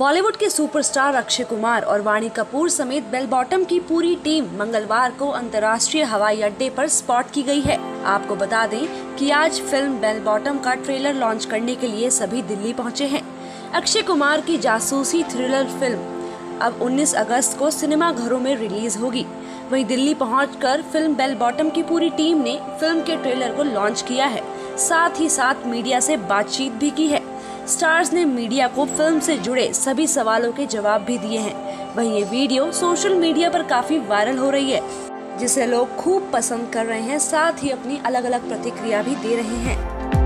बॉलीवुड के सुपरस्टार अक्षय कुमार और वाणी कपूर समेत बेल बॉटम की पूरी टीम मंगलवार को अंतर्राष्ट्रीय हवाई अड्डे पर स्पॉट की गई है। आपको बता दें कि आज फ़िल्म बेल बॉटम का ट्रेलर लॉन्च करने के लिए सभी दिल्ली पहुँचे हैं। अक्षय कुमार की जासूसी थ्रिलर फ़िल्म अब 19 अगस्त को सिनेमा घरों में रिलीज़ होगी। वहीं दिल्ली पहुंचकर फ़िल्म बेल बॉटम की पूरी टीम ने फ़िल्म के ट्रेलर को लॉन्च किया है। साथ ही साथ मीडिया से बातचीत भी की है। स्टार्स ने मीडिया को फ़िल्म से जुड़े सभी सवालों के जवाब भी दिए हैं। वहीं ये वीडियो सोशल मीडिया पर काफ़ी वायरल हो रही है, जिसे लोग खूब पसंद कर रहे हैं, साथ ही अपनी अलग अलग प्रतिक्रिया भी दे रहे हैं।